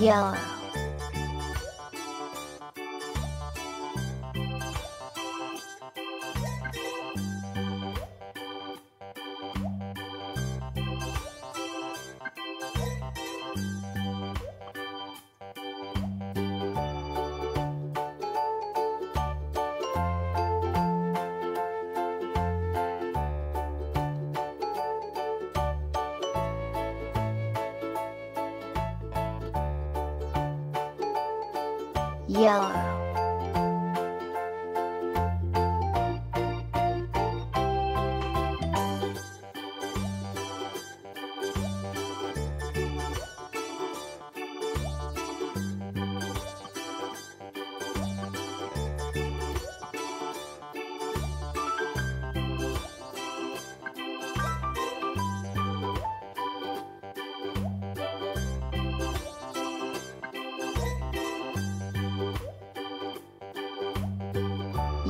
yellow 厌了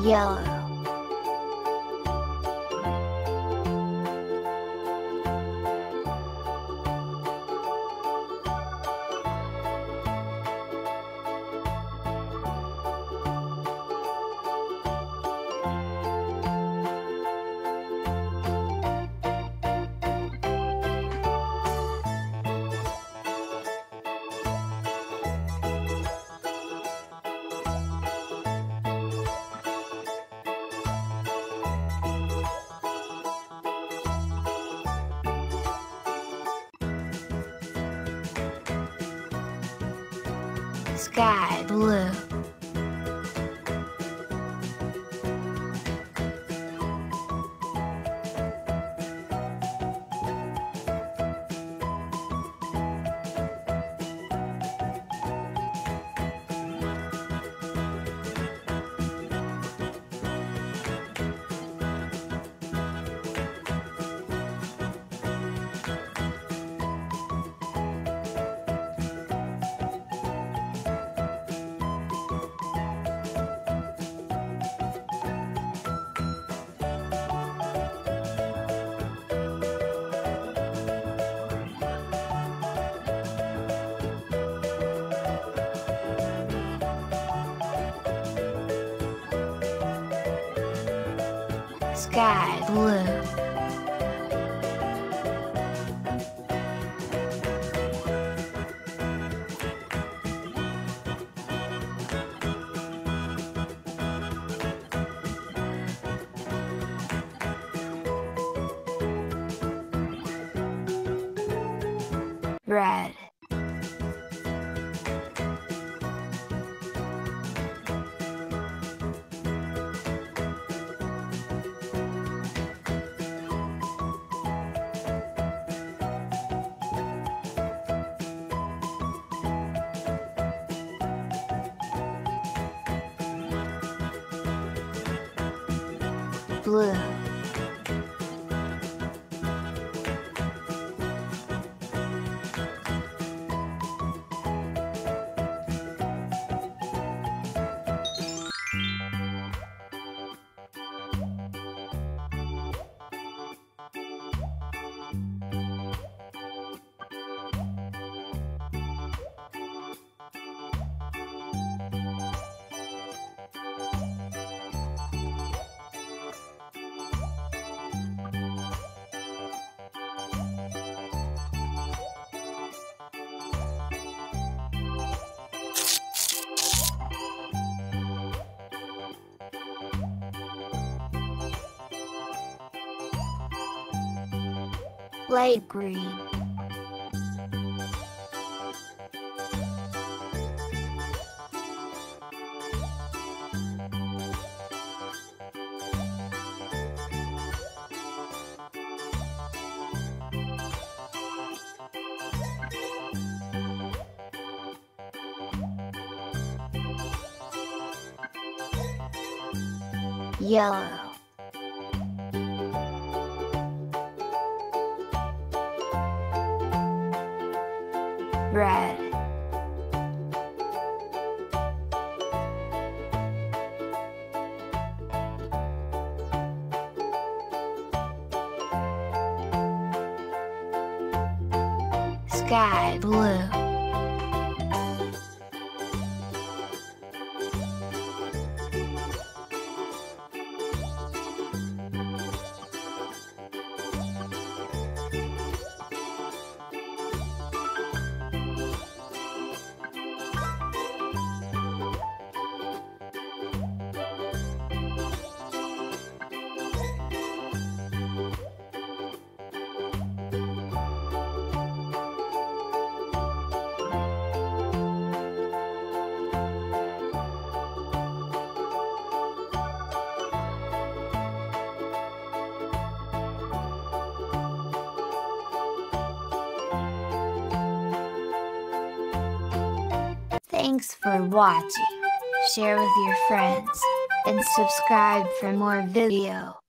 yellow sky blue sky. Blue. Red blue light green. Yellow red sky blue Thanks for watching. Share with your friends. And subscribe for more video.